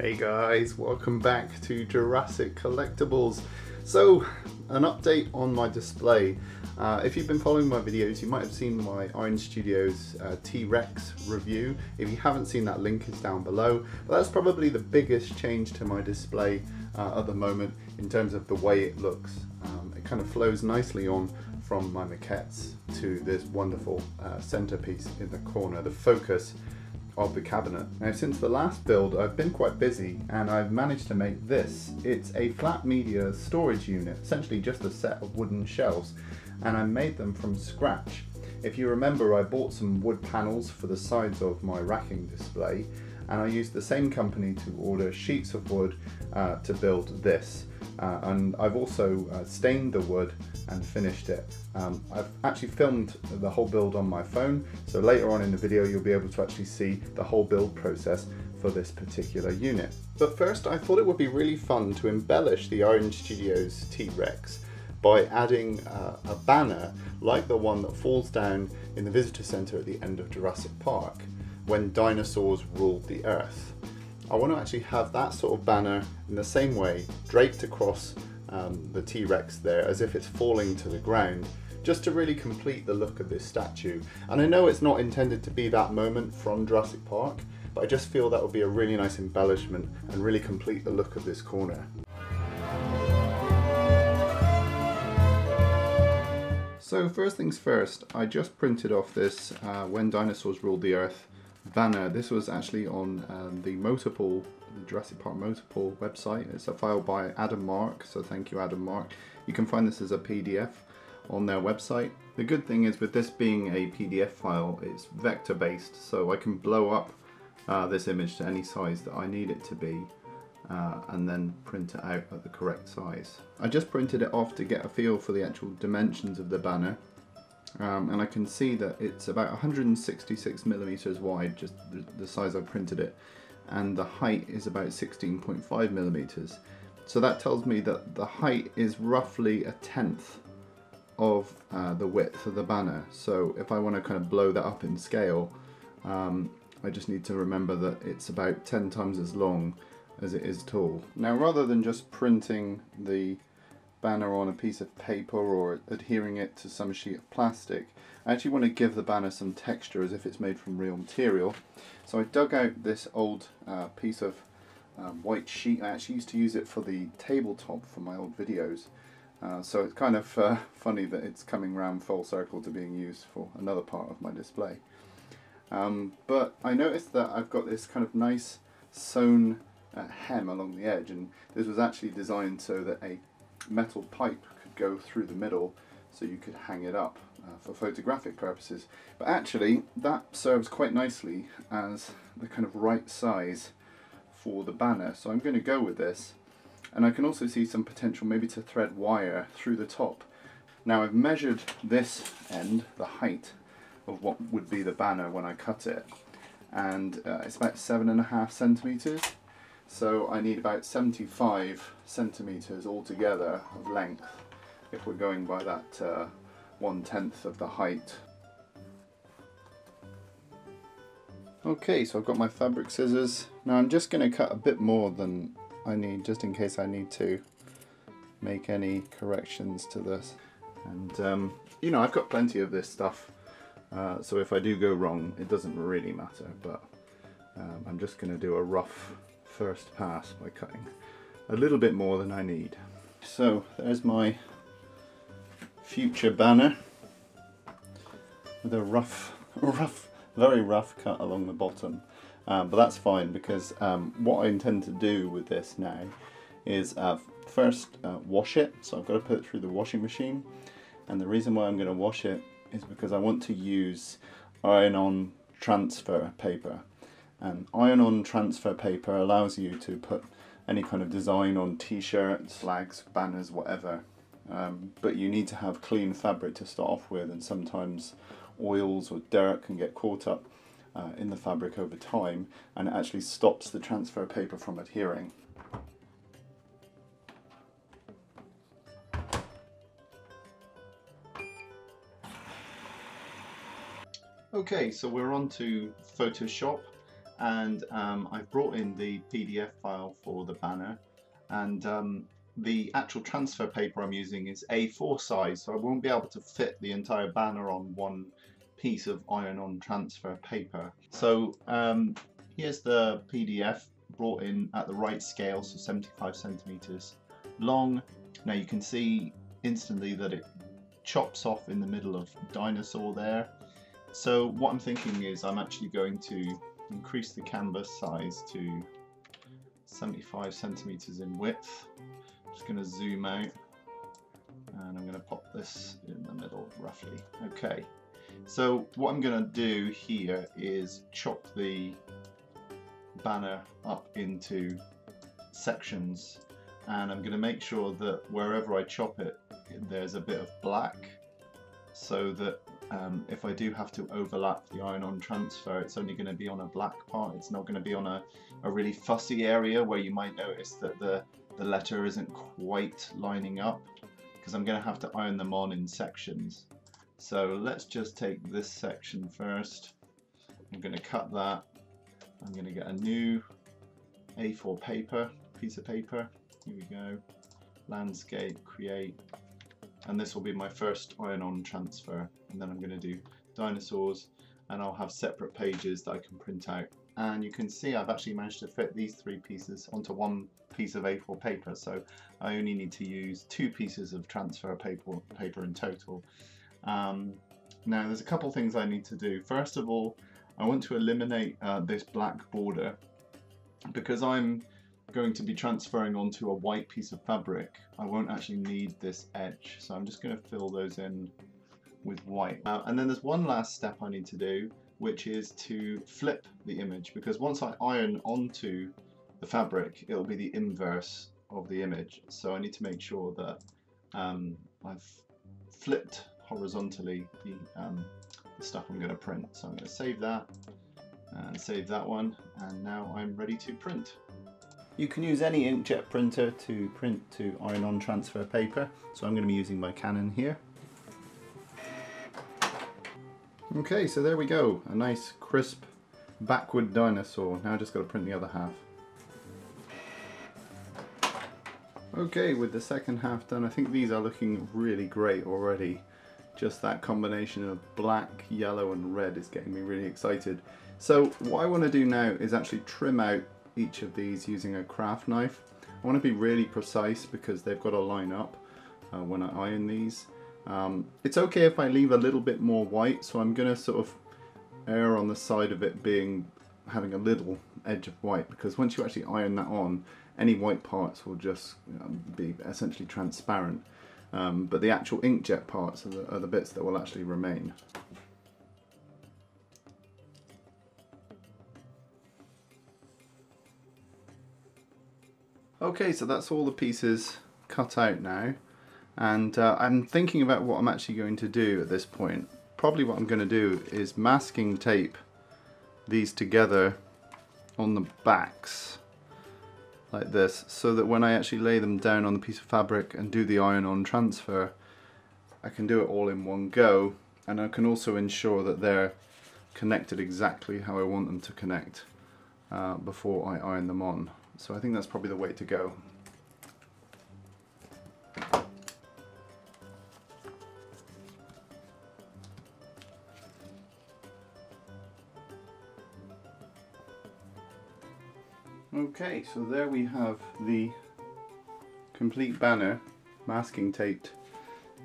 Hey guys, welcome back to Jurassic Collectables. So, an update on my display. Uh, if you've been following my videos, you might have seen my Iron Studios uh, T-Rex review. If you haven't seen that, link is down below. But that's probably the biggest change to my display uh, at the moment in terms of the way it looks. Um, it kind of flows nicely on from my maquettes to this wonderful uh, centerpiece in the corner. The focus of the cabinet. Now since the last build I've been quite busy and I've managed to make this. It's a flat media storage unit, essentially just a set of wooden shelves and I made them from scratch. If you remember I bought some wood panels for the sides of my racking display and I used the same company to order sheets of wood uh, to build this. Uh, and I've also uh, stained the wood and finished it. Um, I've actually filmed the whole build on my phone, so later on in the video you'll be able to actually see the whole build process for this particular unit. But first I thought it would be really fun to embellish the Iron Studios T-Rex by adding uh, a banner like the one that falls down in the visitor centre at the end of Jurassic Park when dinosaurs ruled the earth. I want to actually have that sort of banner in the same way draped across um, the T-Rex there as if it's falling to the ground just to really complete the look of this statue. And I know it's not intended to be that moment from Jurassic Park, but I just feel that would be a really nice embellishment and really complete the look of this corner. So first things first, I just printed off this uh, When Dinosaurs Ruled the Earth banner. This was actually on um, the Motorpool, the Jurassic Park Motorpool website. It's a file by Adam Mark, so thank you Adam Mark. You can find this as a PDF on their website. The good thing is with this being a PDF file, it's vector based, so I can blow up uh, this image to any size that I need it to be. Uh, and then print it out at the correct size. I just printed it off to get a feel for the actual dimensions of the banner um, and I can see that it's about 166 millimeters wide, just the, size I printed it, and the height is about 16.5 millimeters. So that tells me that the height is roughly a tenth of uh, the width of the banner. So if I want to kind of blow that up in scale, um, I just need to remember that it's about 10 times as long as it is tall. Now rather than just printing the banner on a piece of paper or adhering it to some sheet of plastic. I actually want to give the banner some texture as if it's made from real material. So I dug out this old uh, piece of um, white sheet. I actually used to use it for the tabletop for my old videos. Uh, so it's kind of uh, funny that it's coming round full circle to being used for another part of my display. Um, but I noticed that I've got this kind of nice sewn uh, hem along the edge and this was actually designed so that a metal pipe could go through the middle so you could hang it up uh, for photographic purposes. But actually that serves quite nicely as the kind of right size for the banner. So I'm going to go with this and I can also see some potential maybe to thread wire through the top. Now I've measured this end, the height of what would be the banner when I cut it and uh, it's about seven and a half centimeters so I need about 75 centimetres altogether of length if we're going by that uh, one tenth of the height. Okay, so I've got my fabric scissors. Now I'm just going to cut a bit more than I need just in case I need to make any corrections to this. And um, you know, I've got plenty of this stuff, uh, so if I do go wrong, it doesn't really matter, but um, I'm just going to do a rough first pass by cutting a little bit more than I need. So there's my future banner with a rough, rough, very rough cut along the bottom. Um, but that's fine because um, what I intend to do with this now is uh, first uh, wash it. So I've got to put it through the washing machine. And the reason why I'm going to wash it is because I want to use iron-on transfer paper. Um, iron-on transfer paper allows you to put any kind of design on t-shirts, flags, banners, whatever. Um, but you need to have clean fabric to start off with and sometimes oils or dirt can get caught up uh, in the fabric over time and it actually stops the transfer paper from adhering. Okay, so we're on to Photoshop and um, I've brought in the PDF file for the banner and um, the actual transfer paper I'm using is A4 size so I won't be able to fit the entire banner on one piece of iron-on transfer paper. So um, here's the PDF brought in at the right scale so 75 centimeters long. Now you can see instantly that it chops off in the middle of dinosaur there. So what I'm thinking is I'm actually going to increase the canvas size to 75 centimeters in width. Just going to zoom out and I'm going to pop this in the middle roughly. Okay, so what I'm going to do here is chop the banner up into sections and I'm going to make sure that wherever I chop it there's a bit of black so that um, if I do have to overlap the iron-on transfer it's only going to be on a black part. It's not going to be on a, a really fussy area where you might notice that the, the letter isn't quite lining up because I'm going to have to iron them on in sections. So let's just take this section first. I'm going to cut that. I'm going to get a new A4 paper piece of paper. Here we go. Landscape create and this will be my first iron-on transfer and then I'm going to do dinosaurs and I'll have separate pages that I can print out and you can see I've actually managed to fit these three pieces onto one piece of A4 paper so I only need to use two pieces of transfer paper, paper in total. Um, now there's a couple things I need to do. First of all I want to eliminate uh, this black border because I'm going to be transferring onto a white piece of fabric, I won't actually need this edge. So I'm just going to fill those in with white. Uh, and then there's one last step I need to do, which is to flip the image because once I iron onto the fabric, it'll be the inverse of the image. So I need to make sure that um, I've flipped horizontally the, um, the stuff I'm going to print. So I'm going to save that and save that one and now I'm ready to print. You can use any inkjet printer to print to iron-on transfer paper. So I'm going to be using my Canon here. Okay, so there we go. A nice crisp backward dinosaur. Now I just got to print the other half. Okay, with the second half done, I think these are looking really great already. Just that combination of black, yellow and red is getting me really excited. So what I want to do now is actually trim out each of these using a craft knife. I want to be really precise because they've got to line up uh, when I iron these. Um, it's okay if I leave a little bit more white, so I'm going to sort of err on the side of it being having a little edge of white because once you actually iron that on, any white parts will just um, be essentially transparent. Um, but the actual inkjet parts are the, are the bits that will actually remain. Okay, so that's all the pieces cut out now. And uh, I'm thinking about what I'm actually going to do at this point. Probably what I'm going to do is masking tape these together on the backs like this so that when I actually lay them down on the piece of fabric and do the iron-on transfer I can do it all in one go and I can also ensure that they're connected exactly how I want them to connect uh, before I iron them on. So I think that's probably the way to go. Okay, so there we have the complete banner masking taped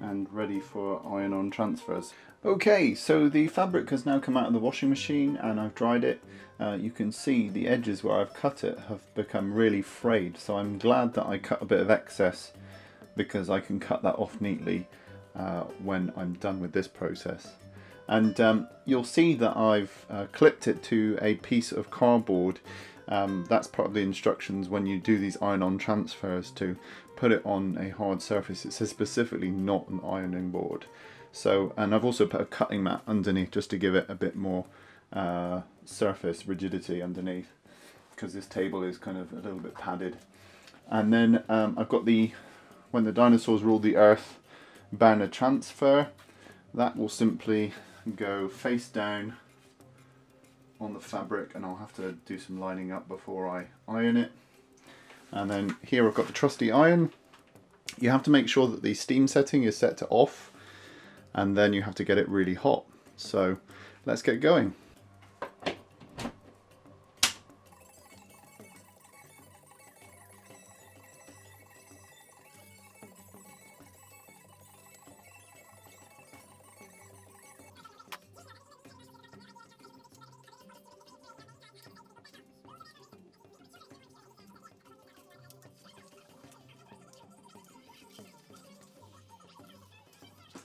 and ready for iron-on transfers. Okay, so the fabric has now come out of the washing machine and I've dried it. Uh, you can see the edges where I've cut it have become really frayed, so I'm glad that I cut a bit of excess because I can cut that off neatly uh, when I'm done with this process. And um, you'll see that I've uh, clipped it to a piece of cardboard um, that's part of the instructions when you do these iron-on transfers to put it on a hard surface. It says specifically not an ironing board. So, and I've also put a cutting mat underneath just to give it a bit more uh, surface rigidity underneath because this table is kind of a little bit padded. And then um, I've got the when the dinosaurs ruled the earth banner transfer. That will simply go face down on the fabric and I'll have to do some lining up before I iron it. And then here I've got the trusty iron. You have to make sure that the steam setting is set to off and then you have to get it really hot. So let's get going.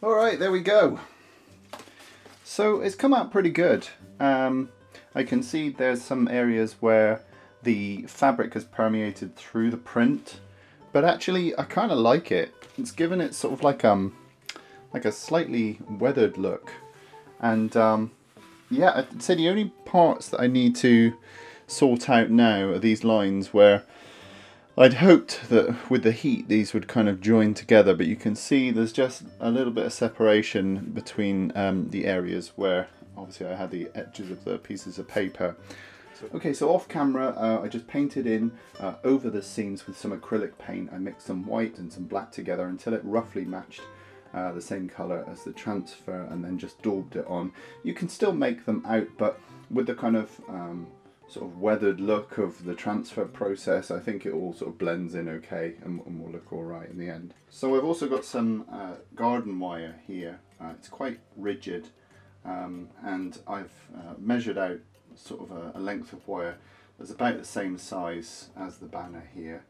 All right, there we go. So it's come out pretty good. Um, I can see there's some areas where the fabric has permeated through the print, but actually I kind of like it. It's given it sort of like um like a slightly weathered look, and um, yeah, I'd say the only parts that I need to sort out now are these lines where I'd hoped that with the heat these would kind of join together, but you can see there's just a little bit of separation between um, the areas where obviously I had the edges of the pieces of paper. Okay, so off camera, uh, I just painted in uh, over the scenes with some acrylic paint. I mixed some white and some black together until it roughly matched uh, the same colour as the transfer and then just daubed it on. You can still make them out, but with the kind of um, sort of weathered look of the transfer process, I think it all sort of blends in okay and, and will look all right in the end. So I've also got some uh, garden wire here. Uh, it's quite rigid um, and I've uh, measured out sort of a, a length of wire that's about the same size as the banner here.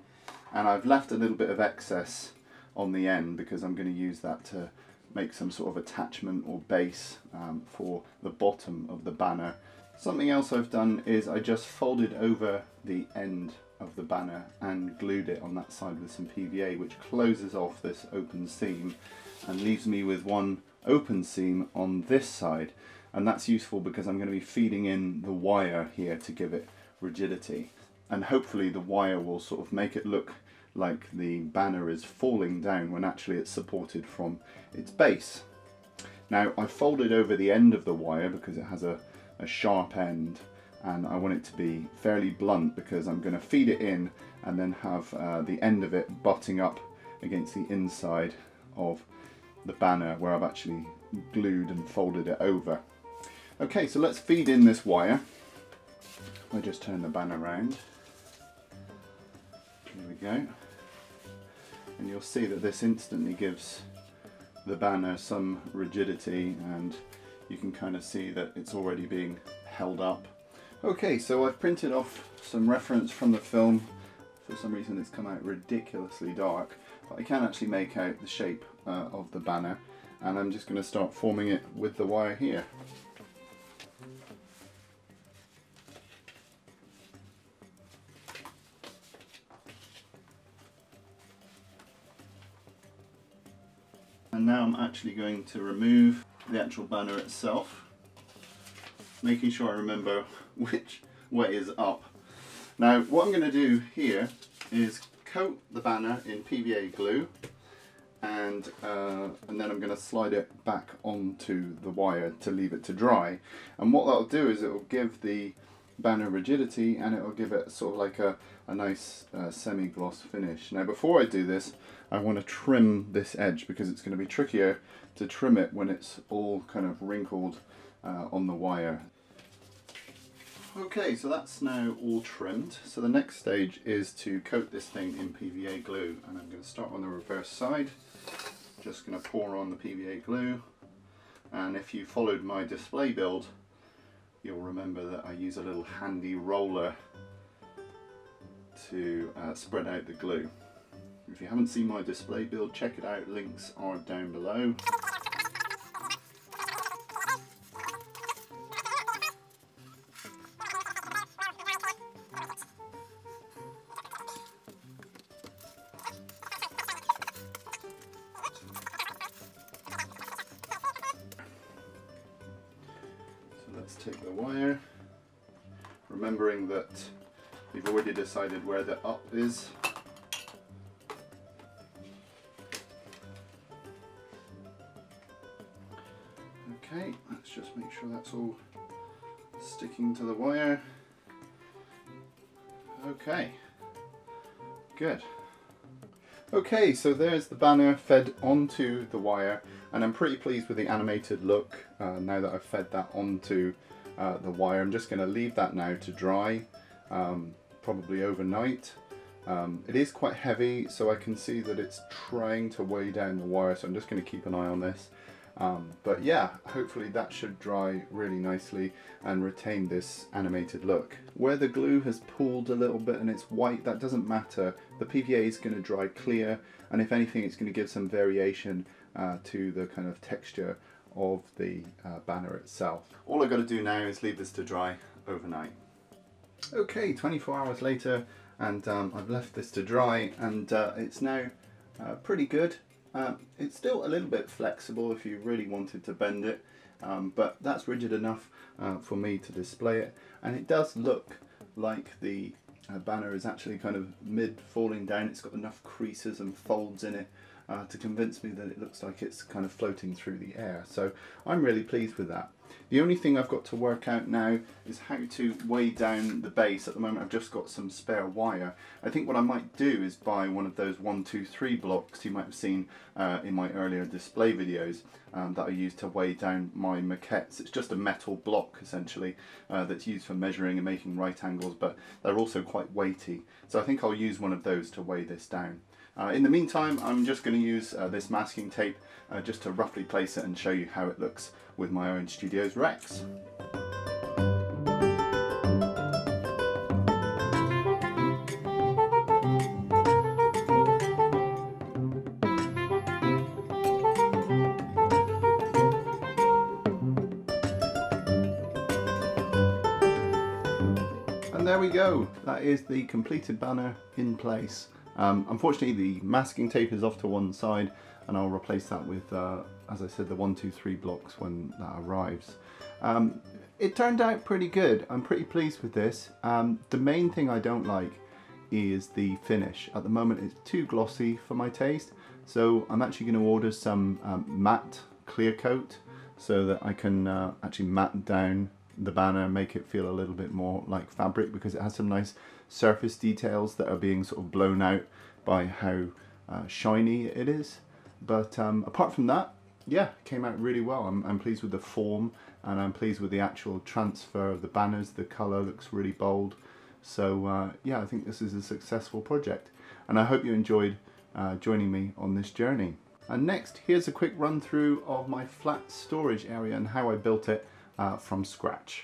And I've left a little bit of excess on the end because I'm going to use that to make some sort of attachment or base um, for the bottom of the banner Something else I've done is I just folded over the end of the banner and glued it on that side with some PVA which closes off this open seam and leaves me with one open seam on this side and that's useful because I'm going to be feeding in the wire here to give it rigidity and hopefully the wire will sort of make it look like the banner is falling down when actually it's supported from its base. Now I folded over the end of the wire because it has a a sharp end and I want it to be fairly blunt because I'm going to feed it in and then have uh, the end of it butting up against the inside of the banner where I've actually glued and folded it over. Okay, so let's feed in this wire. I just turn the banner around. There we go. And you'll see that this instantly gives the banner some rigidity and you can kind of see that it's already being held up. Okay, so I've printed off some reference from the film. For some reason it's come out ridiculously dark, but I can actually make out the shape uh, of the banner and I'm just going to start forming it with the wire here. And now I'm actually going to remove the actual banner itself, making sure I remember which way is up. Now what I'm going to do here is coat the banner in PVA glue and uh, and then I'm going to slide it back onto the wire to leave it to dry and what that'll do is it will give the banner rigidity and it will give it sort of like a, a nice uh, semi-gloss finish. Now before I do this I want to trim this edge because it's going to be trickier to trim it when it's all kind of wrinkled uh, on the wire. Okay, so that's now all trimmed. So the next stage is to coat this thing in PVA glue and I'm going to start on the reverse side. Just going to pour on the PVA glue and if you followed my display build you'll remember that I use a little handy roller to uh, spread out the glue. If you haven't seen my display build, check it out, links are down below. let's take the wire, remembering that we've already decided where the up is. Okay, let's just make sure that's all sticking to the wire. Okay, good. Okay, so there's the banner fed onto the wire and I'm pretty pleased with the animated look uh, now that I've fed that onto uh, the wire. I'm just going to leave that now to dry, um, probably overnight. Um, it is quite heavy, so I can see that it's trying to weigh down the wire, so I'm just going to keep an eye on this. Um, but yeah, hopefully that should dry really nicely and retain this animated look. Where the glue has pooled a little bit and it's white, that doesn't matter. The PVA is going to dry clear and if anything it's going to give some variation uh, to the kind of texture of the uh, banner itself. All I've got to do now is leave this to dry overnight. Okay, 24 hours later and um, I've left this to dry and uh, it's now uh, pretty good. Um, it's still a little bit flexible if you really wanted to bend it, um, but that's rigid enough uh, for me to display it. And it does look like the uh, banner is actually kind of mid falling down. It's got enough creases and folds in it uh, to convince me that it looks like it's kind of floating through the air. So I'm really pleased with that. The only thing I've got to work out now is how to weigh down the base. At the moment I've just got some spare wire. I think what I might do is buy one of those 123 blocks you might have seen uh, in my earlier display videos um, that I use to weigh down my maquettes. It's just a metal block essentially uh, that's used for measuring and making right angles but they're also quite weighty. So I think I'll use one of those to weigh this down. Uh, in the meantime, I'm just going to use uh, this masking tape uh, just to roughly place it and show you how it looks with my Iron Studios Rex. And there we go, that is the completed banner in place. Um, unfortunately the masking tape is off to one side and I'll replace that with, uh, as I said, the 123 blocks when that arrives. Um, it turned out pretty good. I'm pretty pleased with this. Um, the main thing I don't like is the finish. At the moment it's too glossy for my taste so I'm actually going to order some um, matte clear coat so that I can uh, actually matte down the banner and make it feel a little bit more like fabric because it has some nice surface details that are being sort of blown out by how uh, shiny it is. But um, apart from that, yeah, came out really well. I'm, I'm pleased with the form and I'm pleased with the actual transfer of the banners. The colour looks really bold. So uh, yeah, I think this is a successful project. And I hope you enjoyed uh, joining me on this journey. And next, here's a quick run through of my flat storage area and how I built it uh, from scratch.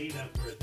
need that for a